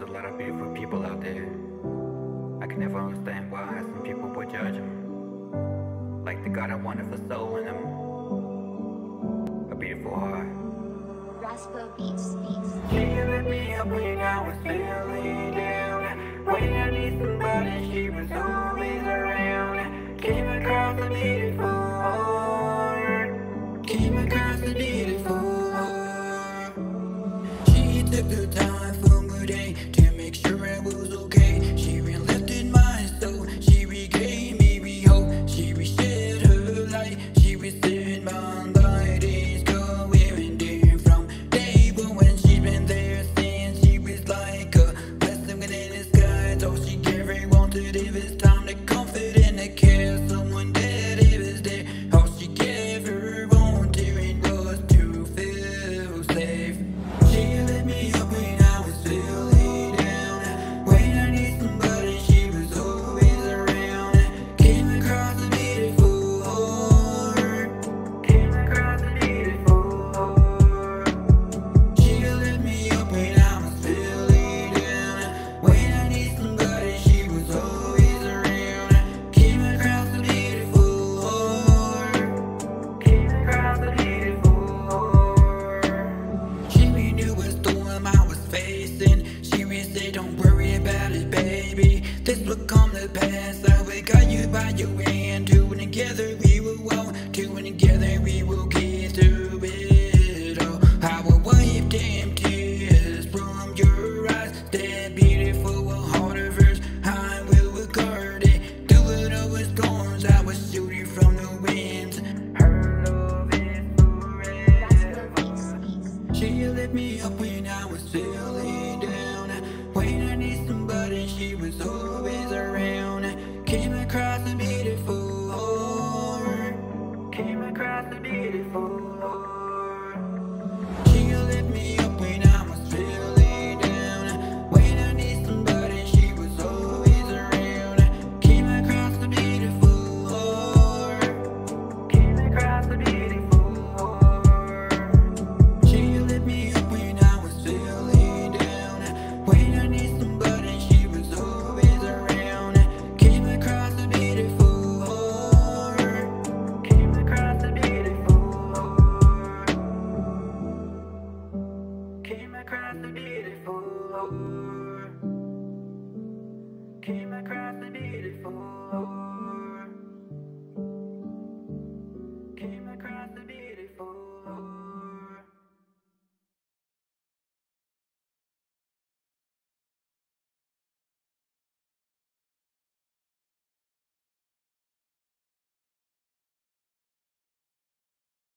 There's a lot of beautiful people out there. I can never understand why some people would judge them. Like the God I want soul in them. A beautiful heart. RascoBeatz speaks. She let me up when I was feeling down. When I need somebody, she was always around. Came across a beautiful heart. Came across a beautiful heart. She took the time. believe it's time to come. This look on the past, I will guide you by your wings. around. Came across the beautiful. Came across beautiful. She lift me came